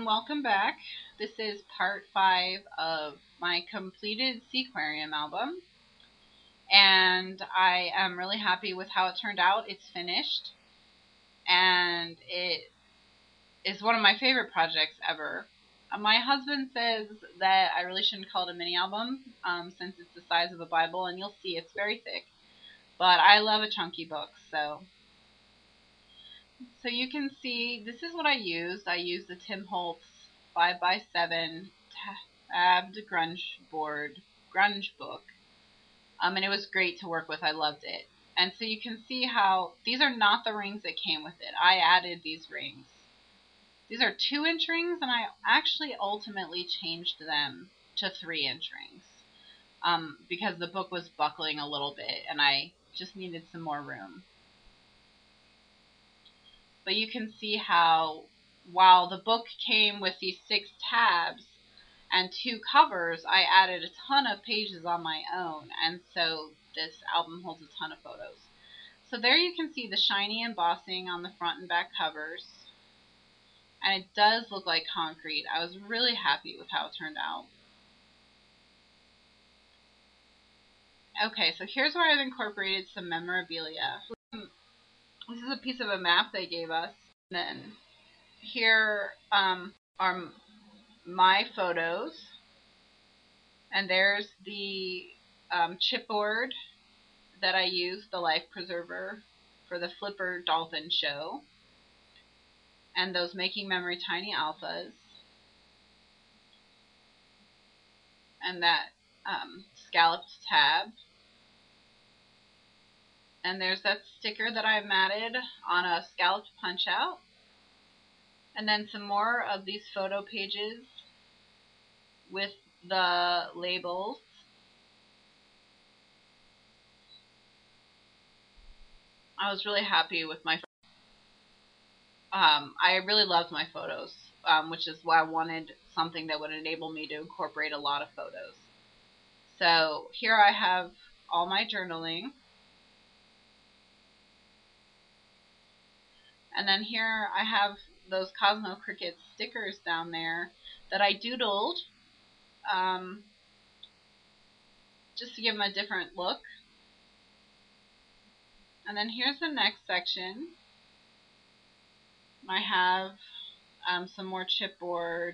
welcome back. This is part five of my completed Seaquarium album. And I am really happy with how it turned out. It's finished. And it is one of my favorite projects ever. Uh, my husband says that I really shouldn't call it a mini album um, since it's the size of a Bible, and you'll see it's very thick. But I love a chunky book, so so you can see this is what I used. I used the Tim Holtz 5x7 tabbed grunge board, grunge book. Um, and it was great to work with. I loved it. And so you can see how these are not the rings that came with it. I added these rings. These are two inch rings, and I actually ultimately changed them to three inch rings um, because the book was buckling a little bit, and I just needed some more room. But you can see how while the book came with these six tabs and two covers, I added a ton of pages on my own, and so this album holds a ton of photos. So there you can see the shiny embossing on the front and back covers. And it does look like concrete. I was really happy with how it turned out. Okay, so here's where I've incorporated some memorabilia. This is a piece of a map they gave us. And then here um, are my photos. And there's the um, chipboard that I used, the life preserver, for the Flipper Dolphin show. And those Making Memory Tiny Alphas. And that um, scalloped tab and there's that sticker that I matted on a scalloped punch out. And then some more of these photo pages with the labels. I was really happy with my um, I really loved my photos, um, which is why I wanted something that would enable me to incorporate a lot of photos. So here I have all my journaling. And then here I have those Cosmo Cricket stickers down there that I doodled um, just to give them a different look. And then here's the next section. I have um, some more chipboard,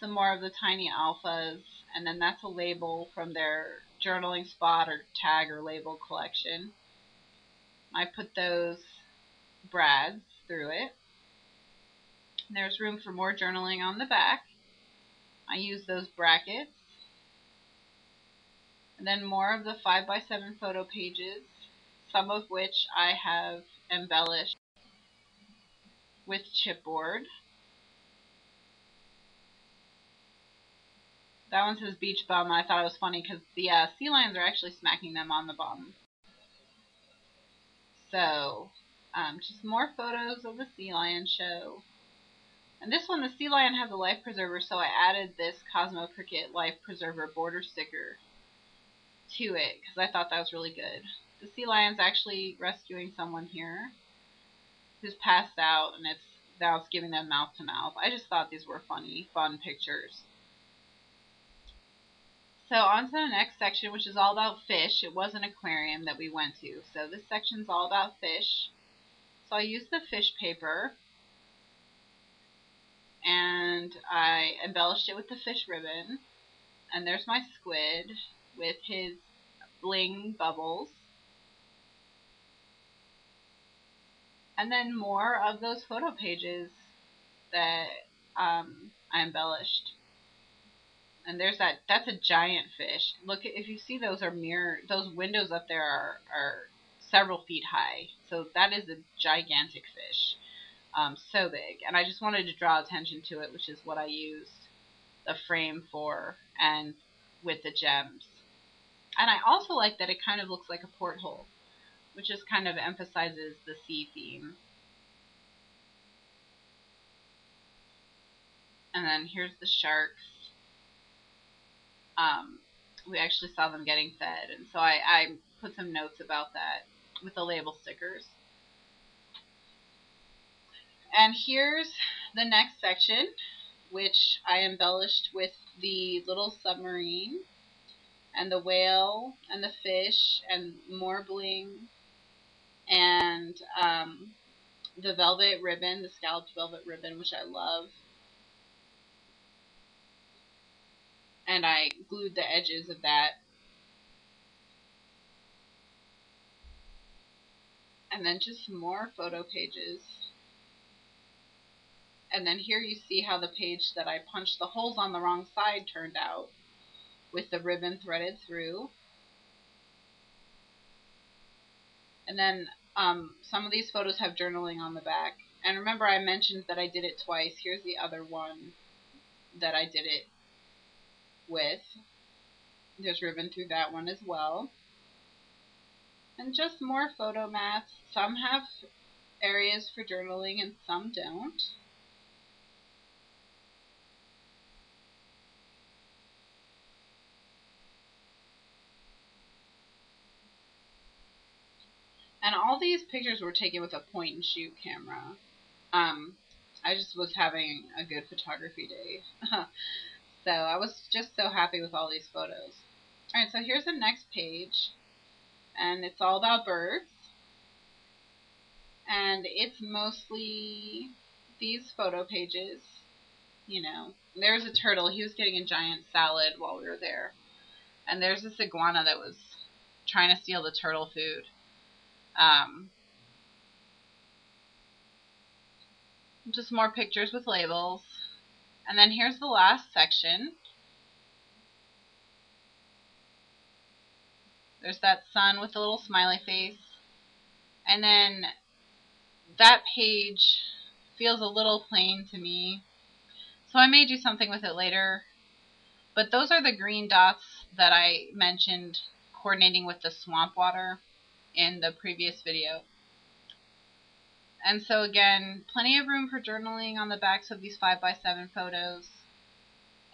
some more of the tiny alphas, and then that's a label from their journaling spot or tag or label collection. I put those brads through it. There's room for more journaling on the back. I use those brackets. And then more of the 5x7 photo pages, some of which I have embellished with chipboard. That one says beach bum. I thought it was funny because the uh, sea lions are actually smacking them on the bum. So um, just more photos of the sea lion show. And this one, the sea lion has a life preserver, so I added this Cosmo Cricket life preserver border sticker to it because I thought that was really good. The sea lion's actually rescuing someone here who's passed out, and it's now it's giving them mouth to mouth. I just thought these were funny, fun pictures. So on to the next section, which is all about fish. It was an aquarium that we went to. So this section's all about fish. So I used the fish paper and I embellished it with the fish ribbon. And there's my squid with his bling bubbles. And then more of those photo pages that um, I embellished. And there's that, that's a giant fish. Look, if you see those are mirror, those windows up there are, are several feet high. So that is a gigantic fish. Um, so big. And I just wanted to draw attention to it, which is what I used the frame for and with the gems. And I also like that it kind of looks like a porthole, which just kind of emphasizes the sea theme. And then here's the sharks. Um, we actually saw them getting fed, and so I, I put some notes about that with the label stickers. And here's the next section, which I embellished with the little submarine and the whale and the fish and more bling and um, the velvet ribbon, the scalloped velvet ribbon, which I love. And I glued the edges of that. And then just more photo pages. And then here you see how the page that I punched the holes on the wrong side turned out with the ribbon threaded through. And then um, some of these photos have journaling on the back. And remember I mentioned that I did it twice. Here's the other one that I did it with. There's ribbon through that one as well. And just more photo mats. Some have areas for journaling and some don't. And all these pictures were taken with a point and shoot camera. Um, I just was having a good photography day. so I was just so happy with all these photos. Alright, so here's the next page. And it's all about birds. And it's mostly these photo pages. You know, there's a turtle. He was getting a giant salad while we were there. And there's this iguana that was trying to steal the turtle food. Um, just more pictures with labels. And then here's the last section. There's that sun with the little smiley face. And then that page feels a little plain to me. So I may do something with it later. But those are the green dots that I mentioned coordinating with the swamp water in the previous video. And so again, plenty of room for journaling on the backs of these 5x7 photos.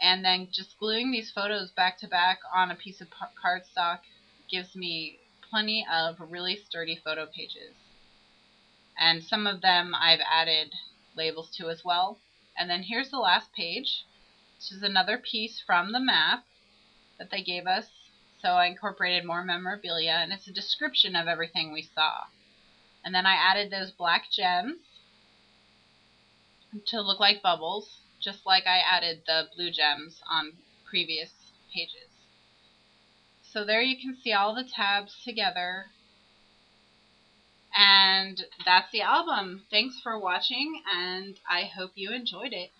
And then just gluing these photos back to back on a piece of cardstock gives me plenty of really sturdy photo pages. And some of them I've added labels to as well. And then here's the last page. This is another piece from the map that they gave us so I incorporated more memorabilia, and it's a description of everything we saw. And then I added those black gems to look like bubbles, just like I added the blue gems on previous pages. So there you can see all the tabs together. And that's the album. Thanks for watching, and I hope you enjoyed it.